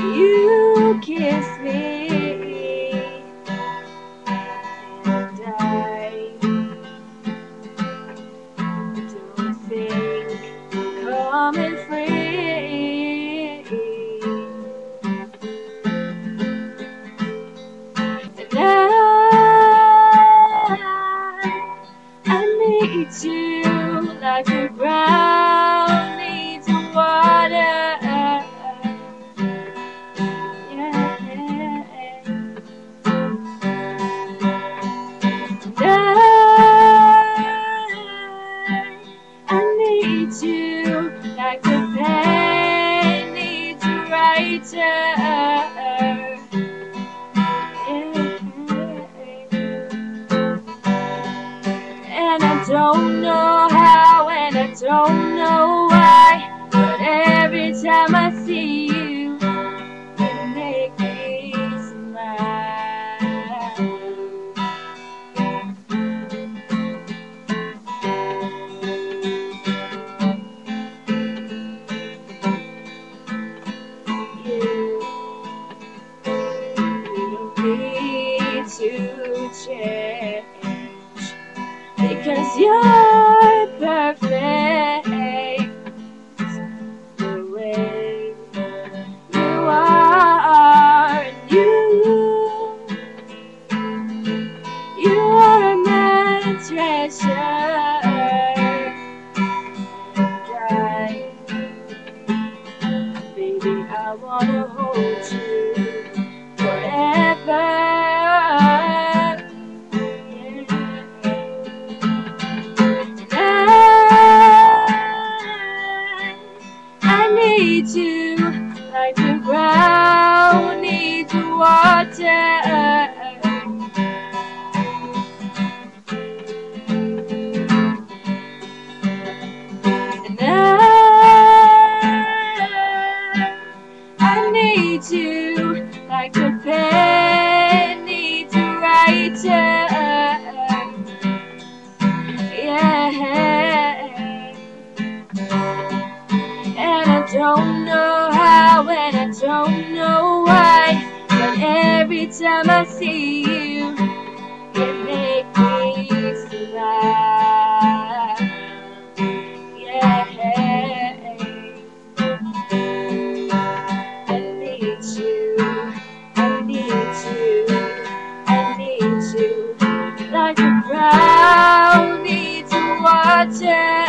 you kiss me, and I don't think coming free. And I, I need you like the ground Need you like a writer. And I don't know because you're perfect the way you are. You, you are my treasure. Need you like the ground needs water. Don't know how, and I don't know why, but every time I see you, it makes me smile. Yeah. I need you, I need you, I need you, like the ground needs water.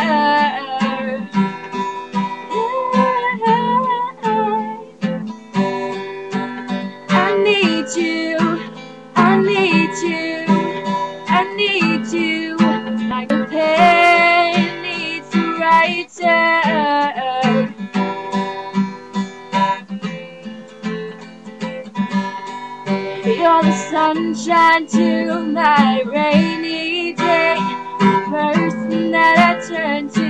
You're the sunshine to my rainy day, the person that I turn to.